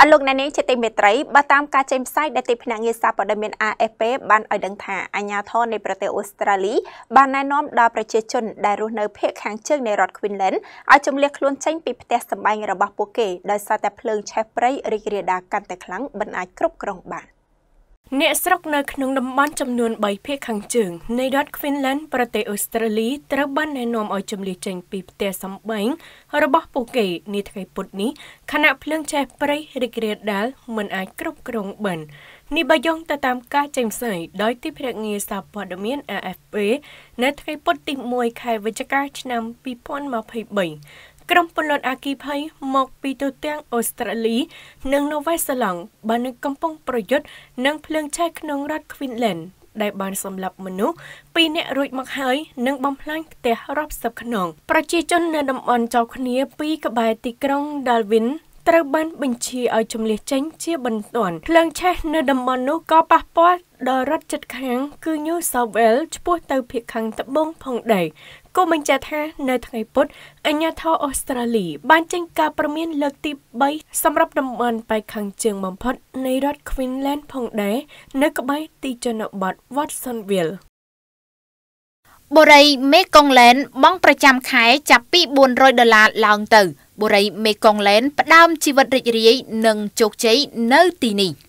អរលោកអ្នកនាងជាទីមេត្រីបើតាមការចេញផ្សាយដែលទីភ្នាក់ងារសារព័ត៌មាន AFP បានឲ្យដឹងថាអាជ្ញាធរនៃប្រទេសអូស្ត្រាលីបានណែនាំដល់ប្រជាជនដែលរស់នៅភូមិខាងជើងនៃរដ្ឋ Queensland ឲ្យជម្លៀសខ្លួនចេញពីផ្ទះសម្បែងរបស់ពួកគេដោយសារតែភ្លើងឆេះព្រៃរីករាលដាលកាន់តែខ្លាំងមិនអាចគ្រប់គ្រងបាន អ្នកស្រុកនៅក្នុងតំបន់ចំនួន3ភាគខាងជើងនៃរដ្ឋ Queensland ប្រទេសអូស្ត្រាលីត្រូវបានណែនាំឲ្យជំនះចេញពីផ្ទះសម្បែងរបស់ពួកគេនាថ្ងៃពុធនេះខណៈភ្លើងឆេះព្រៃរីករាលដាលមិនអាចគ្រប់គ្រងបាននេះបើយោងទៅតាមការចេញផ្សាយដោយទីភ្នាក់ងារសារព័ត៌មាន AFP នៅថ្ងៃពុធទី1ខែវិច្ឆិកាឆ្នាំ2023 ក្រុមពលរដ្ឋអាគីភ័យមកពីទូទាំងអូស្ត្រាលី និងនូវែលសេឡង់បាននឹងកំពុងប្រយុទ្ធនឹងភ្លើងឆេះក្នុងរដ្ឋ Queensland ដែលបានសម្លាប់មនុស្សពីរនាក់រួចមកហើយនិងបំផ្លាញផ្ទះរាប់សិបខ្នងប្រជាជននៅតំបន់ចោលគ្នាពីក្បែរទីក្រុង Darwin ត្រូវបានបញ្ជាឲ្យជំនះចេញជាបន្ទាន់ភ្លើងឆេះនៅតំបន់នោះក៏ប៉ះពាល់ដល់រដ្ឋជិតខាងគឺ New South Wales ឆ្ពោះទៅភាគខាងត្បូងផងដែរ គូបញ្ជាក់ថានៅថ្ងៃពុធអាជ្ញាធរអូស្ត្រាលី បានចេញការព្រមានលើកទី3សម្រាប់តំបន់ប៉ែកខាងជើងបំផុតនៃរដ្ឋ Queensland ផងដែរនៅក្បែរទីជនបទ Watsonville បូរីមេកុងឡែនបង់ប្រចាំខែចាប់ពី400ដុល្លារឡើងទៅបូរីមេកុងឡែនផ្ដើមជីវិតរីករាយនិងជោគជ័យនៅទីនេះ។